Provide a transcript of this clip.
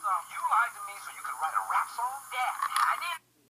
You lied to me so you could write a